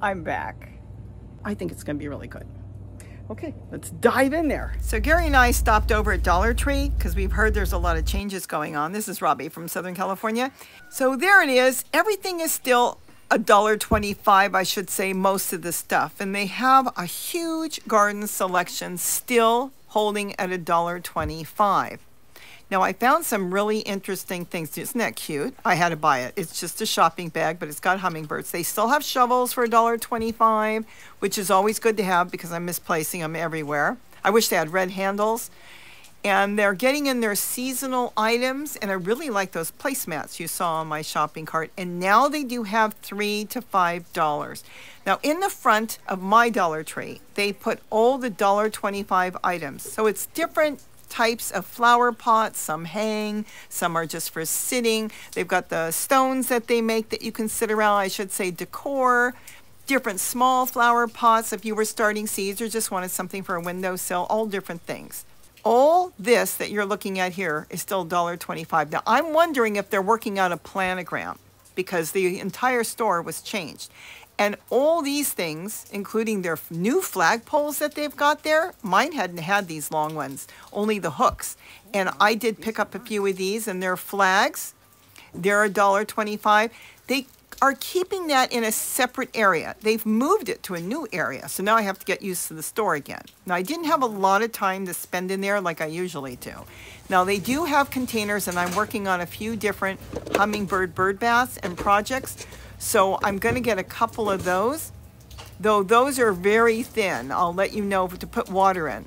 I'm back. I think it's going to be really good. Okay, let's dive in there. So Gary and I stopped over at Dollar Tree because we've heard there's a lot of changes going on. This is Robbie from Southern California. So there it is. Everything is still a dollar 25 I should say most of the stuff and they have a huge garden selection still holding at a dollar 25 now I found some really interesting things. Isn't that cute? I had to buy it. It's just a shopping bag, but it's got hummingbirds. They still have shovels for $1.25, which is always good to have because I'm misplacing them everywhere. I wish they had red handles. And they're getting in their seasonal items, and I really like those placemats you saw on my shopping cart. And now they do have three to five dollars. Now, in the front of my Dollar Tree, they put all the $1.25 items. So it's different types of flower pots. Some hang, some are just for sitting. They've got the stones that they make that you can sit around, I should say decor. Different small flower pots if you were starting seeds or just wanted something for a windowsill, all different things. All this that you're looking at here is still $1.25. Now, I'm wondering if they're working out a planogram because the entire store was changed. And all these things, including their new flagpoles that they've got there, mine hadn't had these long ones, only the hooks. And I did pick up a few of these, and they're flags. They're $1.25. They are keeping that in a separate area. They've moved it to a new area, so now I have to get used to the store again. Now, I didn't have a lot of time to spend in there like I usually do. Now, they do have containers, and I'm working on a few different hummingbird bird baths and projects. So I'm going to get a couple of those, though those are very thin. I'll let you know to put water in.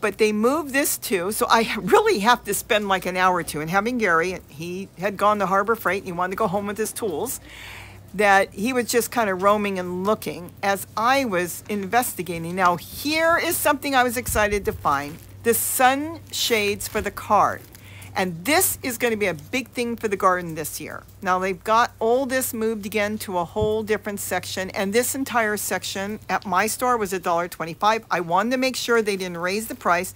But they moved this too, so I really have to spend like an hour or two. And having Gary, he had gone to Harbor Freight and he wanted to go home with his tools, that he was just kind of roaming and looking as I was investigating. Now, here is something I was excited to find the sun shades for the card. And this is going to be a big thing for the garden this year. Now they've got all this moved again to a whole different section. And this entire section at my store was $1.25. I wanted to make sure they didn't raise the price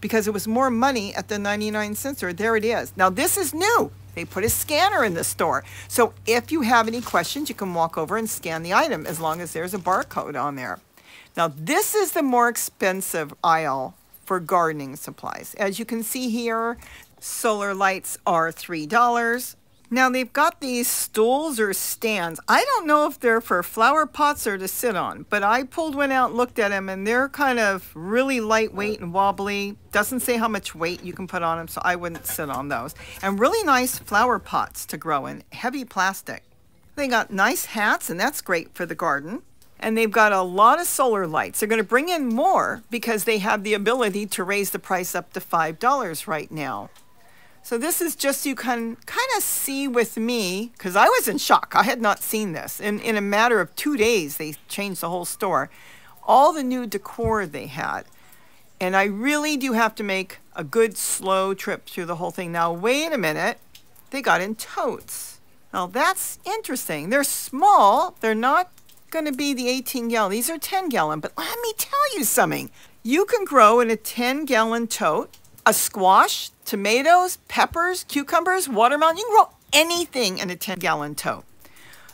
because it was more money at the 99 cents store. There it is. Now this is new. They put a scanner in the store. So if you have any questions, you can walk over and scan the item as long as there's a barcode on there. Now this is the more expensive aisle for gardening supplies. As you can see here, Solar lights are $3. Now they've got these stools or stands. I don't know if they're for flower pots or to sit on, but I pulled one out and looked at them and they're kind of really lightweight and wobbly. Doesn't say how much weight you can put on them, so I wouldn't sit on those. And really nice flower pots to grow in, heavy plastic. They got nice hats and that's great for the garden. And they've got a lot of solar lights. They're going to bring in more because they have the ability to raise the price up to $5 right now. So this is just you can kind of see with me, because I was in shock. I had not seen this. In, in a matter of two days, they changed the whole store. All the new decor they had. And I really do have to make a good slow trip through the whole thing. Now, wait a minute. They got in totes. Now, that's interesting. They're small. They're not going to be the 18 gallon. These are 10 gallon. But let me tell you something. You can grow in a 10 gallon tote a squash, tomatoes, peppers, cucumbers, watermelon. You can grow anything in a 10 gallon tote.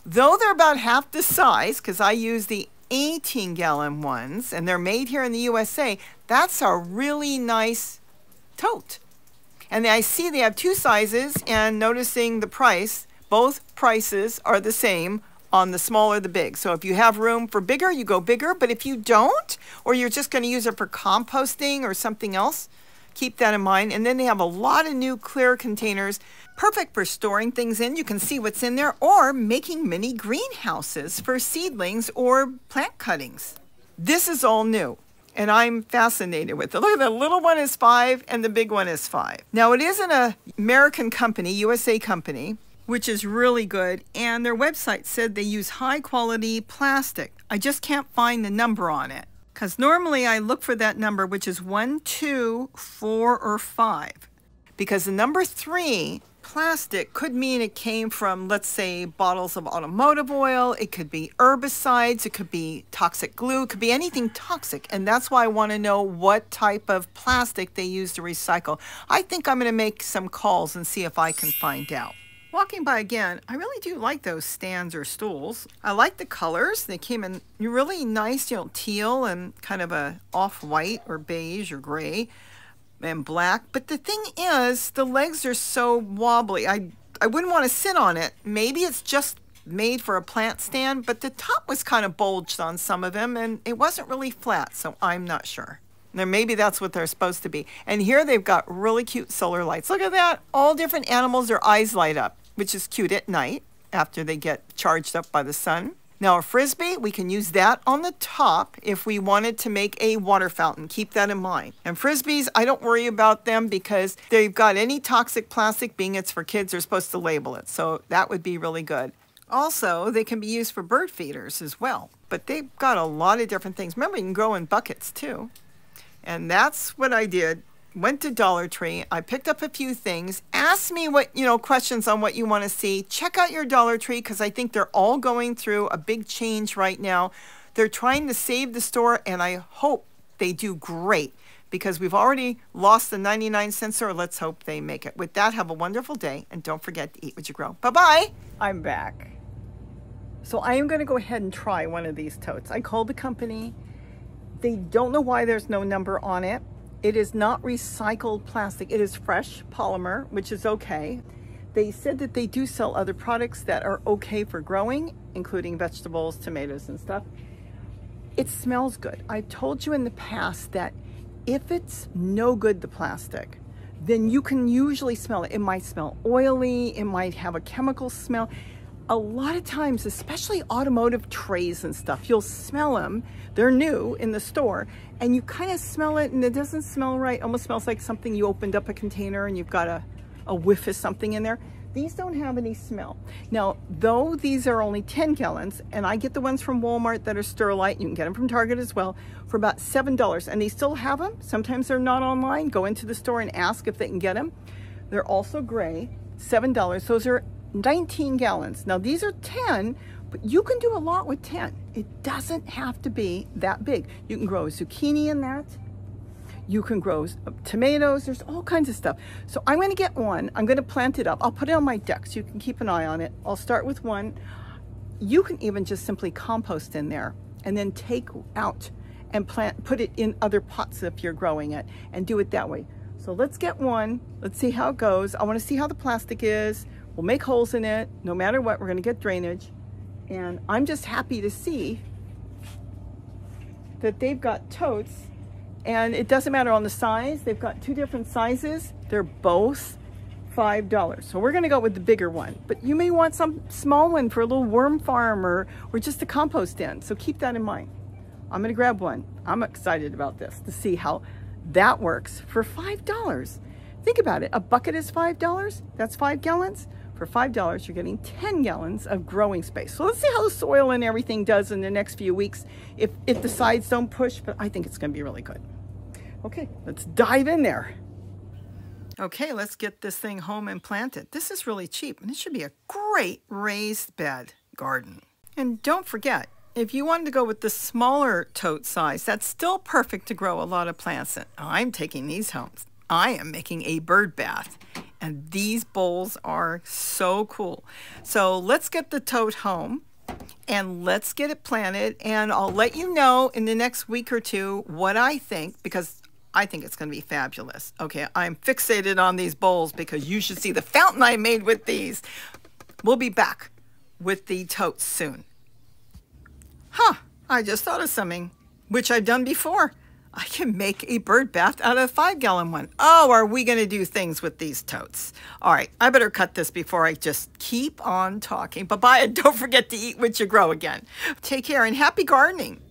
Though they're about half the size, because I use the 18 gallon ones and they're made here in the USA, that's a really nice tote. And I see they have two sizes and noticing the price, both prices are the same on the small or the big. So if you have room for bigger, you go bigger. But if you don't, or you're just going to use it for composting or something else, Keep that in mind. And then they have a lot of new clear containers, perfect for storing things in. You can see what's in there or making mini greenhouses for seedlings or plant cuttings. This is all new and I'm fascinated with it. Look at the little one is five and the big one is five. Now it isn't an American company, USA company, which is really good. And their website said they use high quality plastic. I just can't find the number on it. Because normally I look for that number, which is one, two, four, or five. Because the number three, plastic, could mean it came from, let's say, bottles of automotive oil. It could be herbicides. It could be toxic glue. It could be anything toxic. And that's why I want to know what type of plastic they use to recycle. I think I'm going to make some calls and see if I can find out. Walking by again, I really do like those stands or stools. I like the colors. They came in really nice, you know, teal and kind of a off-white or beige or gray and black. But the thing is, the legs are so wobbly. I, I wouldn't want to sit on it. Maybe it's just made for a plant stand, but the top was kind of bulged on some of them and it wasn't really flat, so I'm not sure. Now maybe that's what they're supposed to be. And here they've got really cute solar lights. Look at that. All different animals, their eyes light up, which is cute at night after they get charged up by the sun. Now a Frisbee, we can use that on the top if we wanted to make a water fountain. Keep that in mind. And Frisbees, I don't worry about them because they've got any toxic plastic, being it's for kids, they're supposed to label it. So that would be really good. Also, they can be used for bird feeders as well. But they've got a lot of different things. Remember, you can grow in buckets too. And that's what I did. Went to Dollar Tree. I picked up a few things. Ask me what, you know, questions on what you want to see. Check out your Dollar Tree because I think they're all going through a big change right now. They're trying to save the store, and I hope they do great because we've already lost the 99 cent store. Let's hope they make it. With that, have a wonderful day, and don't forget to eat what you grow. Bye bye. I'm back. So I am going to go ahead and try one of these totes. I called the company. They don't know why there's no number on it. It is not recycled plastic. It is fresh polymer, which is okay. They said that they do sell other products that are okay for growing, including vegetables, tomatoes, and stuff. It smells good. I've told you in the past that if it's no good, the plastic, then you can usually smell it. It might smell oily, it might have a chemical smell a lot of times, especially automotive trays and stuff, you'll smell them. They're new in the store and you kind of smell it and it doesn't smell right. Almost smells like something you opened up a container and you've got a, a whiff of something in there. These don't have any smell. Now, though these are only 10 gallons, and I get the ones from Walmart that are Sterilite, you can get them from Target as well, for about $7. And they still have them. Sometimes they're not online. Go into the store and ask if they can get them. They're also gray, $7. Those are 19 gallons. Now these are 10, but you can do a lot with 10. It doesn't have to be that big. You can grow a zucchini in that. You can grow uh, tomatoes. There's all kinds of stuff. So I'm going to get one. I'm going to plant it up. I'll put it on my deck so you can keep an eye on it. I'll start with one. You can even just simply compost in there and then take out and plant, put it in other pots if you're growing it and do it that way. So let's get one. Let's see how it goes. I want to see how the plastic is. We'll make holes in it. No matter what, we're going to get drainage. And I'm just happy to see that they've got totes and it doesn't matter on the size. They've got two different sizes. They're both $5. So we're gonna go with the bigger one, but you may want some small one for a little worm farm or, or just a compost den. So keep that in mind. I'm gonna grab one. I'm excited about this to see how that works for $5. Think about it, a bucket is $5, that's five gallons. For $5, you're getting 10 gallons of growing space. So let's see how the soil and everything does in the next few weeks if, if the sides don't push, but I think it's gonna be really good. Okay, let's dive in there. Okay, let's get this thing home and plant it. This is really cheap and it should be a great raised bed garden. And don't forget, if you wanted to go with the smaller tote size, that's still perfect to grow a lot of plants in. I'm taking these home. I am making a bird bath and these bowls are so cool. So let's get the tote home and let's get it planted and I'll let you know in the next week or two what I think because I think it's going to be fabulous. Okay, I'm fixated on these bowls because you should see the fountain I made with these. We'll be back with the totes soon. Huh, I just thought of something, which I've done before. I can make a bird bath out of a five gallon one. Oh, are we going to do things with these totes? All right, I better cut this before I just keep on talking. Bye bye, and don't forget to eat what you grow again. Take care and happy gardening.